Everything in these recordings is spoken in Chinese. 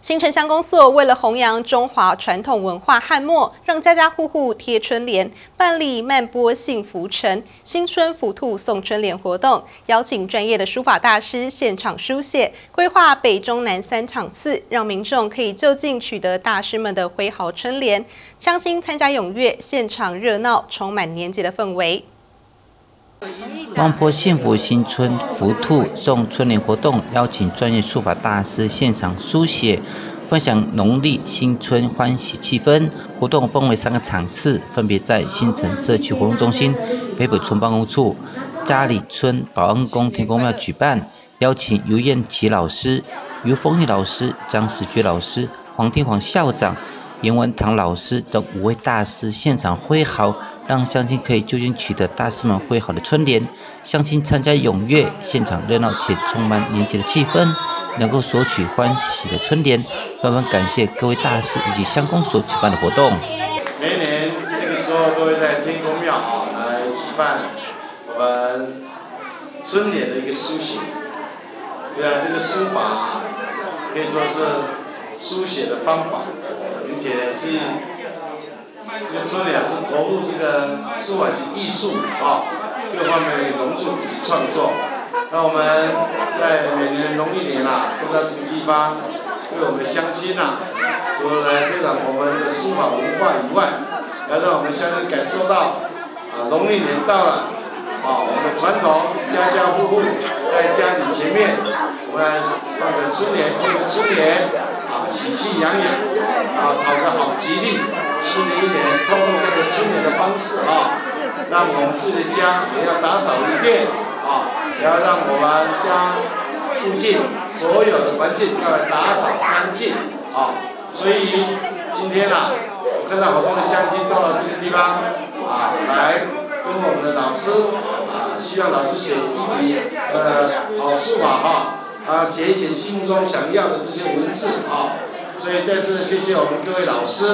新城乡公所为了弘扬中华传统文化汉墨，让家家户户贴春联，办理慢播幸福城新春福兔送春联活动，邀请专业的书法大师现场书写，规划北中南三场次，让民众可以就近取得大师们的挥毫春联。乡亲参加踊跃，现场热闹，充满年节的氛围。望坡幸福新春福兔送春联活动，邀请专业书法大师现场书写，分享农历新春欢喜气氛。活动分为三个场次，分别在新城社区活动中心、北北村办公处、嘉里村保安宫天公庙举办。邀请尤燕琪老师、尤丰义老师、张世觉老师、黄天煌校长、严文堂老师等五位大师现场挥毫。让乡亲可以就近取得大师们挥毫的春联，乡亲参加踊跃，现场热闹且充满年节的气氛，能够索取欢喜的春联，万分感谢各位大师以及乡公所举办的活动。每年这个时候都会在天公庙啊来举办我们春联的一个书写，对啊，这个书法可以说是书写的方法，并且是。这个春联是投入这个书法艺术啊各方面的融入以及创作。那我们在每年的农历年啊，都在这个地方为我们的乡亲呐，除了来推广我们的书法文化以外，要让我们乡亲感受到啊农历年到了啊，我们的传统家家户户在家里前面，我们来放个春联，贴个春联，喜气洋洋啊，讨个好吉利。新的一年，通过这个春联的方式啊，让我们自己的家也要打扫一遍啊，也要让我们家附近所有的环境要打扫干净啊。所以今天啊，我看到好多的乡亲到了这个地方啊，来跟我们的老师啊，希望老师写一笔呃好书法哈，啊写一写心目中想要的这些文字啊。所以再次谢谢我们各位老师。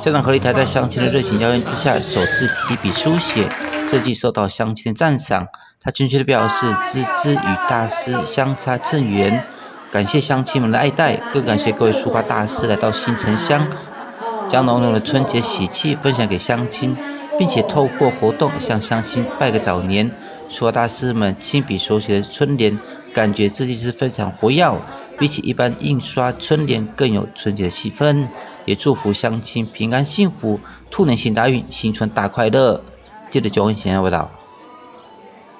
家长何立台在乡亲的热情邀约之下，首次提笔书写，这既受到乡亲的赞赏。他准确的表示，孜孜与大师相差甚远，感谢乡亲们的爱戴，更感谢各位书法大师来到新城乡，将浓浓的春节喜气分享给乡亲，并且透过活动向乡亲拜个早年。书法大师们亲笔手写的春联，感觉自己是非常活跃。比起一般印刷春联更有春节的气氛，也祝福相亲平安幸福，兔年行大运，新春大快乐。记得九文贤报道。